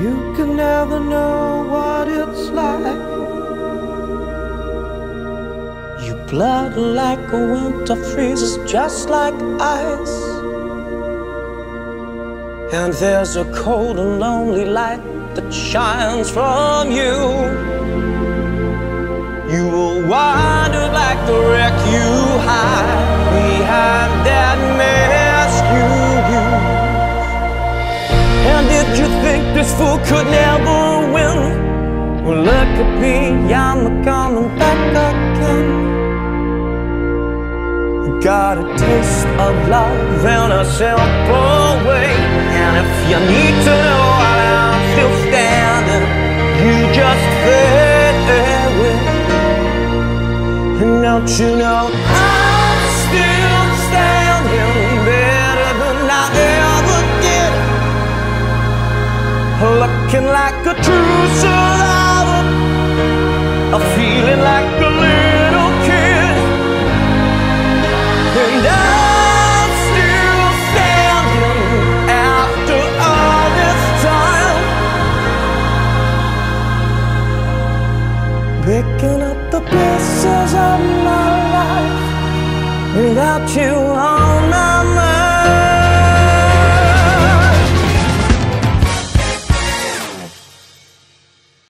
You can never know what it's like. You blood like a winter freezes just like ice. And there's a cold and lonely light that shines from you. You think this fool could never win? Well, look at me, I'm coming back again. Got a taste of love in a simple way. And if you need to know why I'm still standing, you just fade away. And don't you know Looking like a true survivor, a feeling like a little kid. And I'm still standing after all this time. Picking up the pieces of my life without you on